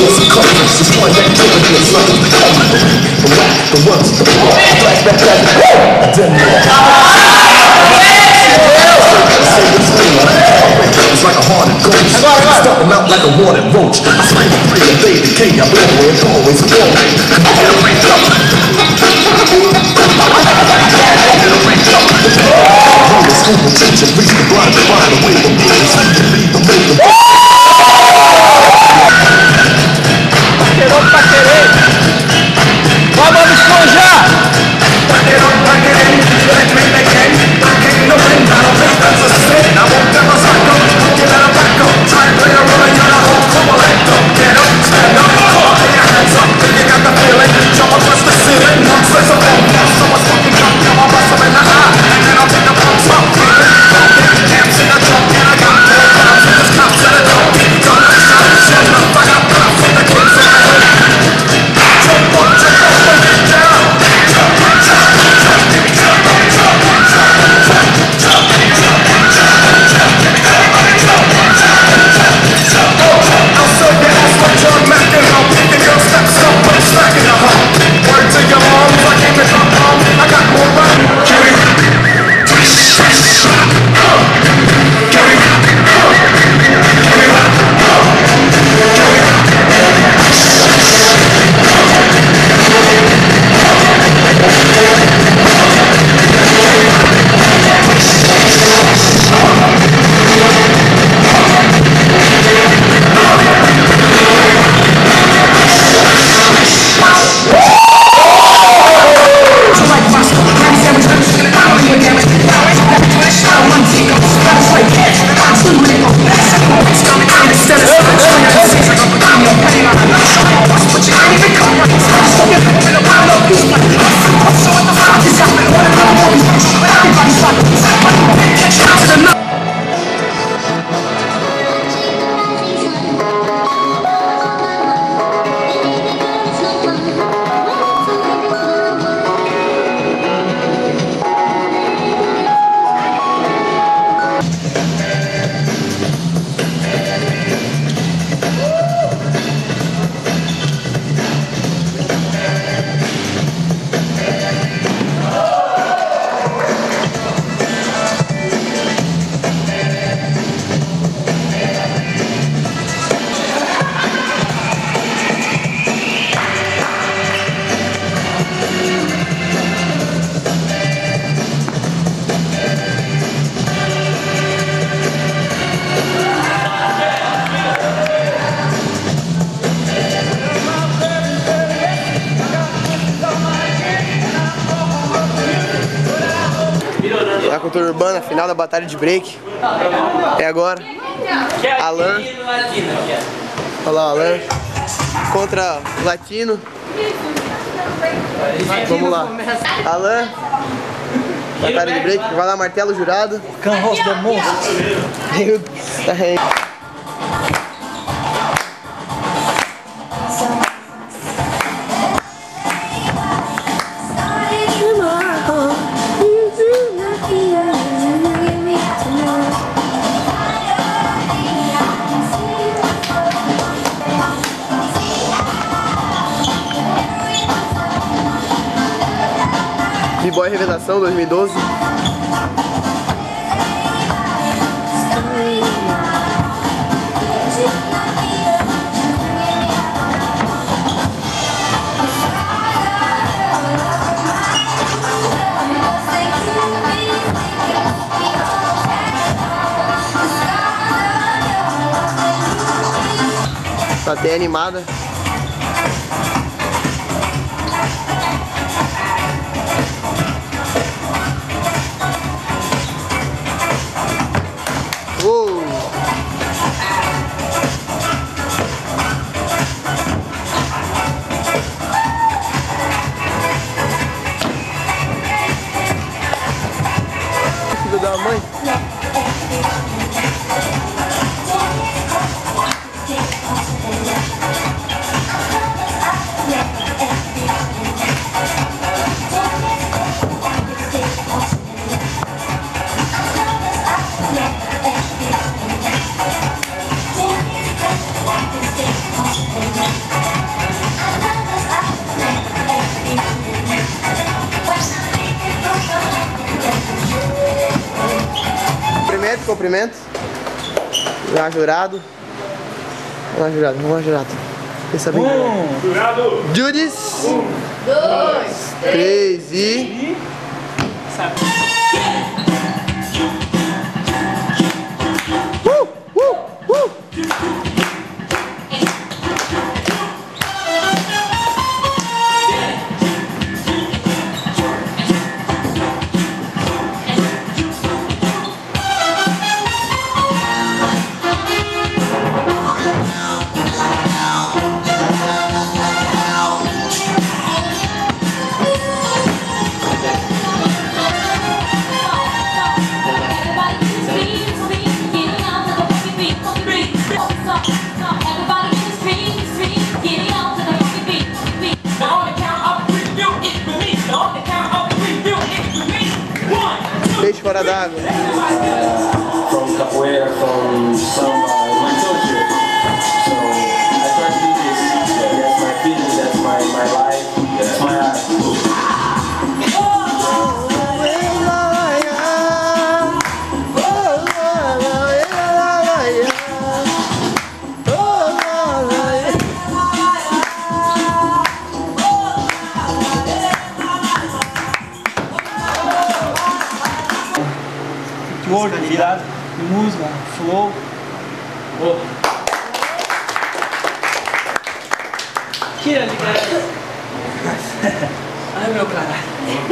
source a confidence it's one that privileges like a pain. The rap, the words, the war, the flashback, that woo! I didn't know. It's like a haunted ghost. Stomping out like a wanted roach. I slay the prey and they decay. I blow away and always blow. Come on, it'll break up. I'm it'll break up. Come on, it'll break up. Querer. Vamos esponjar. Cultura urbana, final da batalha de break. É agora. Alan. Olha lá, Alan. Contra o Latino. Vamos lá. Alan. Batalha de break. Vai lá, martelo jurado. Canros do monstro. Tá. B-Boy Revelação 2012. Plateia animada. thôi. cumprimento. Lá jurado. Lá jurado, vamos lá jurado. Pensa bem. Um, jurado. Judis. Um, dois, três, três e... Sabe. fora d'água. olho virado em música, flow. Tira de alegria! Ai meu caralho!